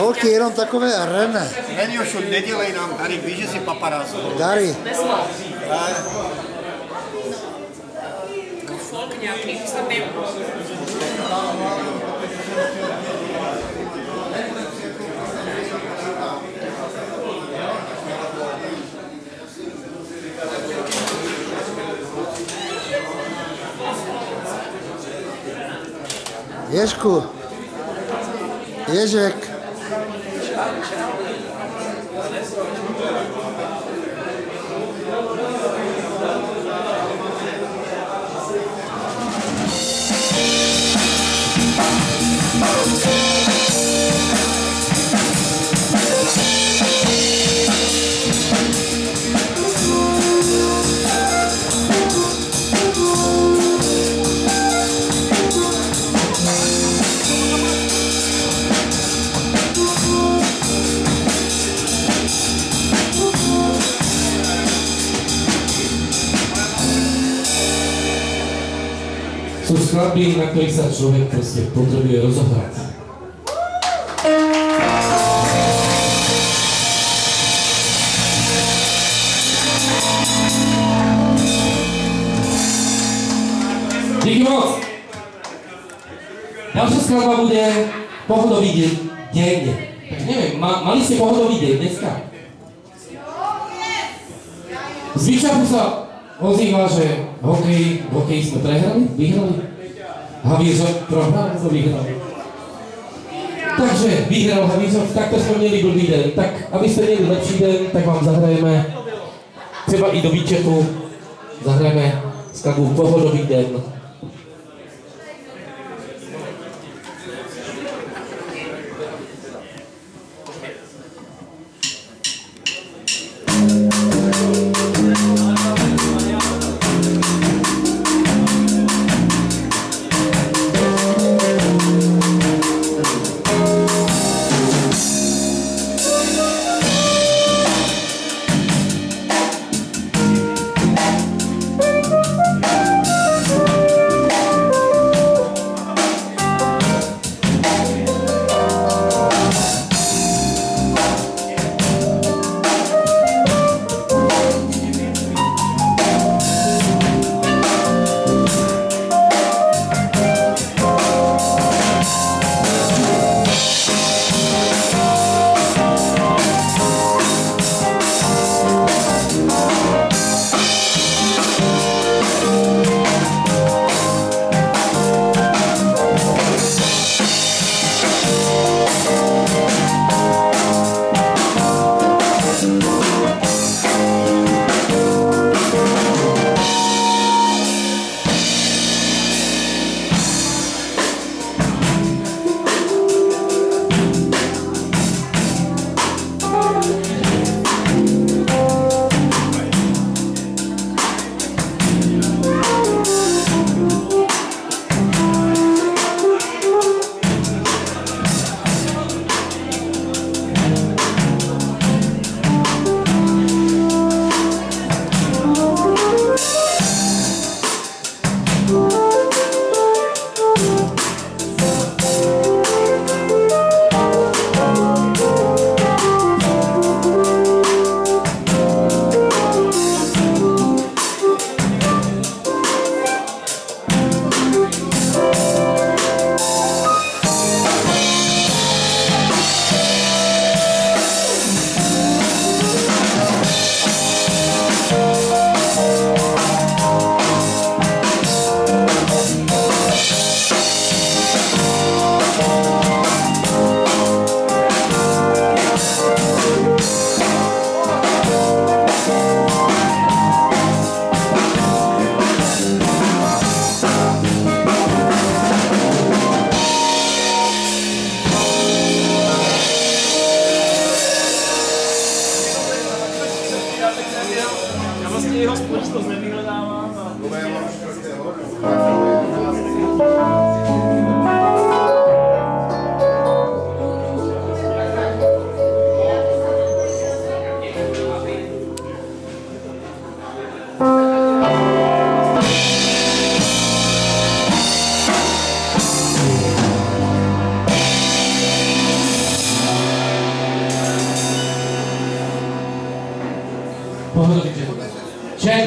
Holky jenom takové rené. Reniošu, nedělej nám tady, víš, že jsi paparazzo. Dary. Folk nějaký. Ježku. Ježek. Skladby, na ktorých sa človek proste potrebuje rozohrať. Díky moc! Ďalšia skladba bude pohodový deň. deň. Tak neviem, ma, mali ste pohodový deň dneska? Z Výčapu sa ozýva, že hokej, hokej sme prehrali, vyhrali. Havířov prohral, to vyhral. Takže vyhral Havířov, takto sme měli blbý den. Tak abyste měli lepší den, tak vám zahrajeme třeba i do výčepu zahrajeme skladbu Pohodový den. pohľadíte. Ček.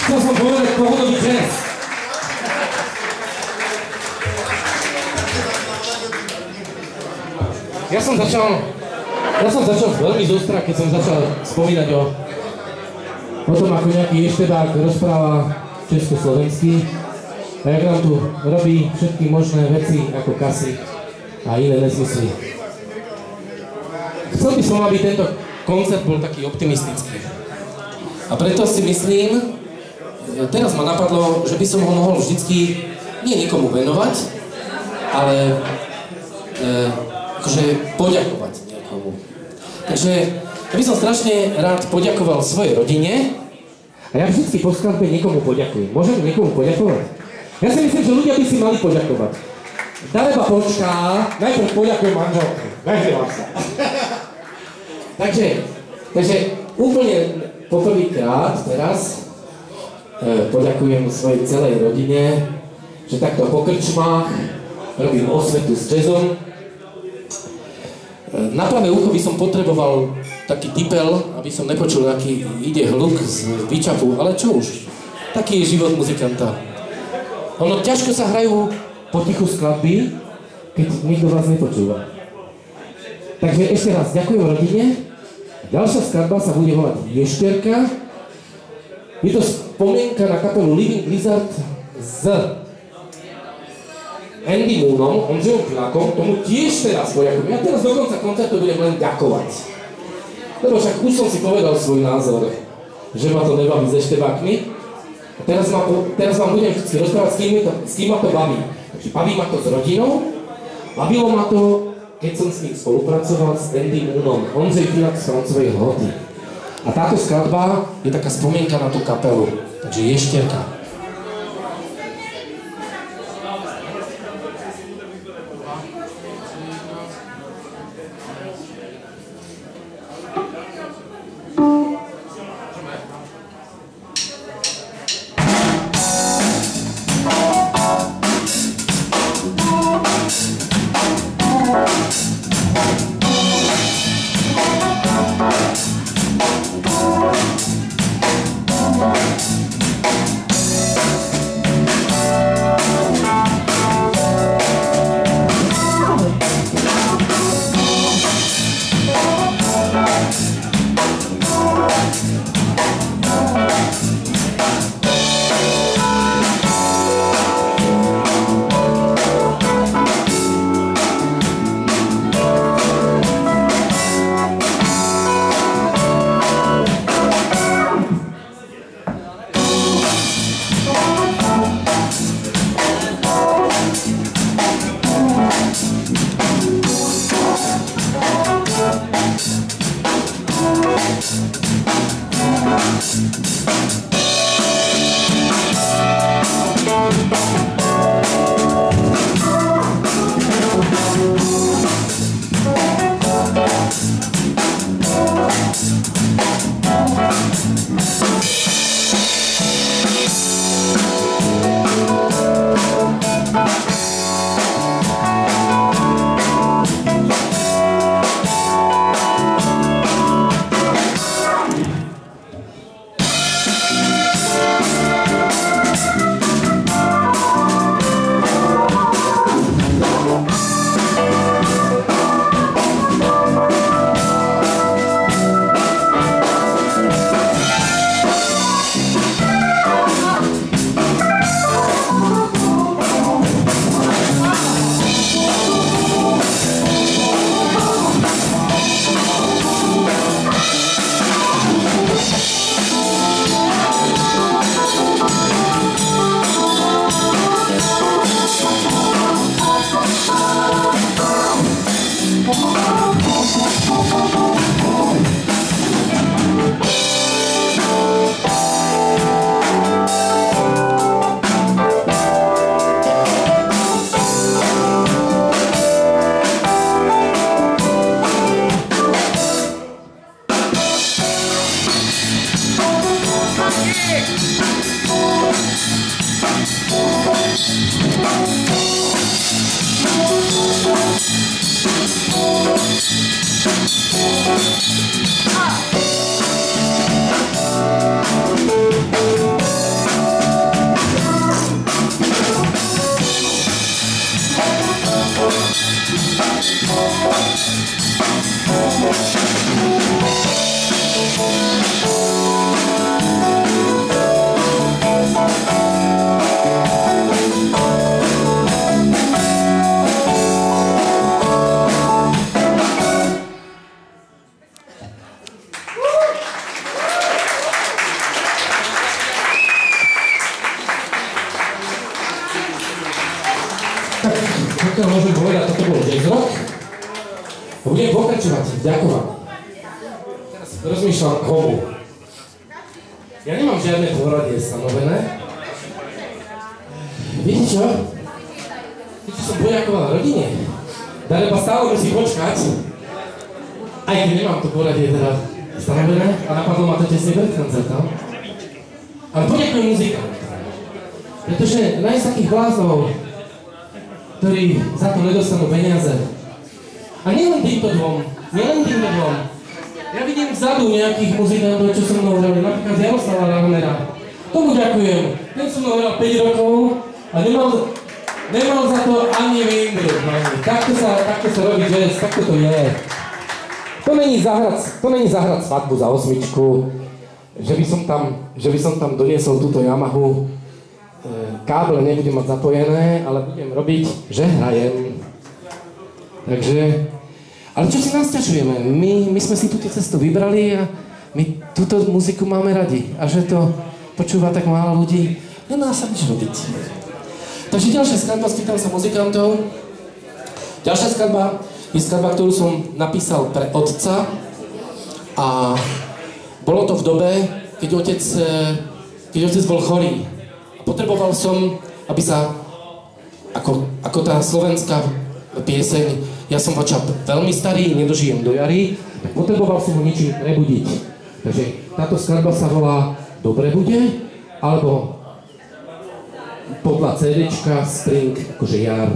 Chcel som povedať pohodlný jazz. Ja som začal, ja som začal veľmi zostra, keď som začal spomínať o, o tom, ako nejaký eštebák rozpráva československý a jak nám tu robí všetky možné veci ako kasy a iné nesmysly. Chcel by som, aby tento koncert bol taký optimistický. A preto si myslím, teraz ma napadlo, že by som ho mohol vždycky nie nikomu venovať, ale e, akože poďakovať niekomu. Takže ja by som strašne rád poďakoval svojej rodine a ja vždycky po skladbe niekomu poďakujem. Môžem niekomu poďakovať? Ja si myslím, že ľudia by si mali poďakovať. Dareba počká, najprv poďakujem manželke. Nahnevaj sa. Takže, takže úplne poprvýkrát teraz e, poďakujem svojej celej rodine, že takto po krčmách robím osvetu s jazzom. E, na pravé ucho by som potreboval taký typel, aby som nepočul, aký ide hluk z výčapu, ale čo už, taký je život muzikanta. Ono ťažko sa hrajú potichu skladby, keď nikto vás nepočúva. Takže ešte raz ďakujem rodine. Ďalšia skladba sa bude volať Ješterka. Je to spomienka na kapelu Living Lizard s Andy Moonom, Ondřejom Pilakom, tomu tiež teraz poďakujem. Ja teraz do konca koncertu budem len ďakovať. Lebo však už som si povedal svoj názor, že ma to nebaví s eštebákmi. A teraz, ma, teraz vám budem vždy rozprávať, s kým, to, s kým ma to baví. Takže baví ma to s rodinou, bavilo ma to, keď som s ním spolupracoval s Andy Moonom, Ondřej Pilak z Francovej hloty. A táto skladba je taká spomienka na tú kapelu. Takže ješterka. Thank Mm-hmm. Thank you. Ja nemám žiadne poradie stanovené. Viete čo? Viete, som poďakoval rodine. Dareba stále musí počkať. Aj keď nemám to poradie teda stanovené a napadlo ma to tesne pred koncertom. Ale poďakujem muzikantom. Pretože nájsť takých bláznov, ktorí za to nedostanú peniaze. A nielen týmto dvom, nielen týmto dvom. Ja vidím vzadu nejakých muzikantov, čo so mnou hrali, napríklad Jaroslava Rahnera. Tomu ďakujem. Ten so mnou hral 5 rokov a nemal, nemal za to ani vindru. Takto sa, takto sa robí jazz, takto to je. To není zahrať, to není zahrať svadbu za osmičku, že by som tam, že by som tam doniesol túto Yamahu, e, káble nebudem mať zapojené, ale budem robiť, že hrajem. Takže, ale čo si nás ťažujeme? My, my sme si túto cestu vybrali a my túto muziku máme radi. A že to počúva tak málo ľudí, nemá sa nič robiť. Takže ďalšia skladba, spýtam sa muzikantov. Ďalšia skladba je skladba, ktorú som napísal pre otca a bolo to v dobe, keď otec, e, keď otec bol chorý. A potreboval som, aby sa, ako, ako tá slovenská pieseň, ja som počal veľmi starý, nedožijem do jary, potreboval som ho ničím prebudiť. Takže táto skladba sa volá Dobre bude, alebo podľa CDčka Spring, akože jar.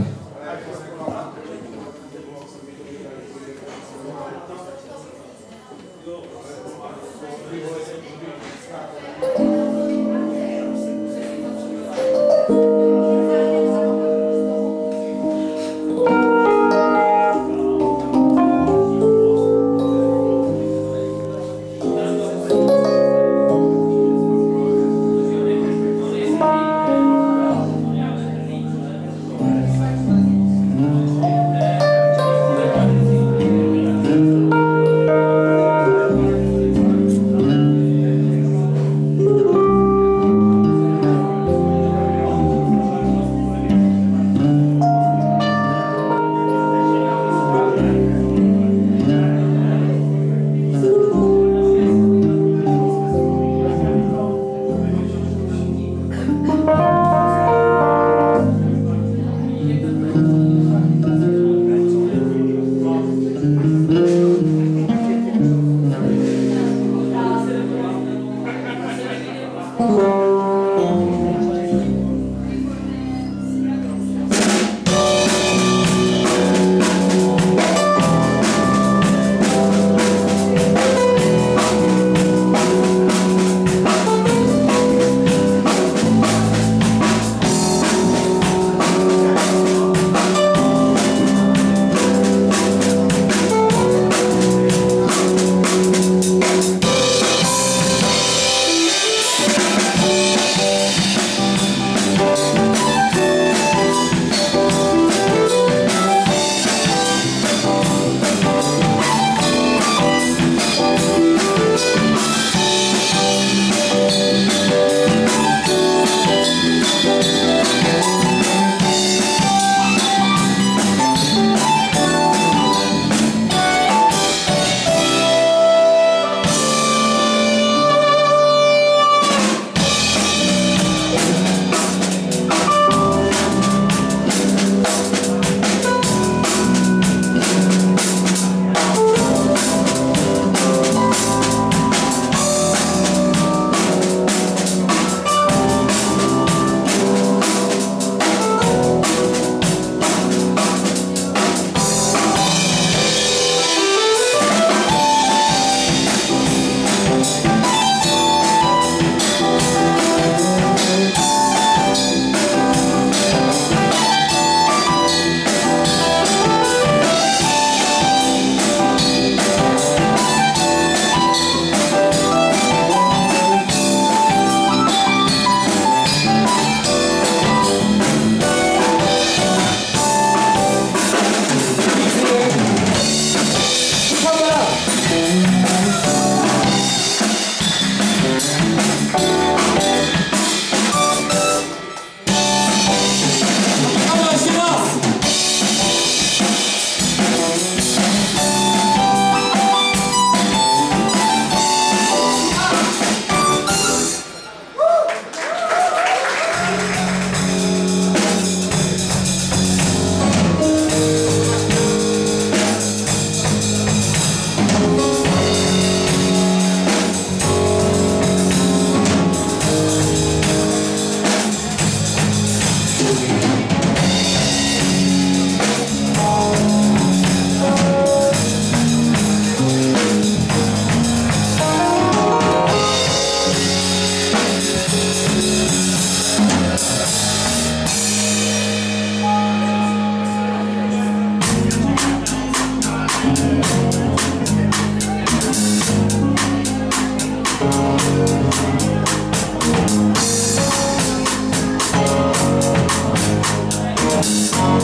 Thank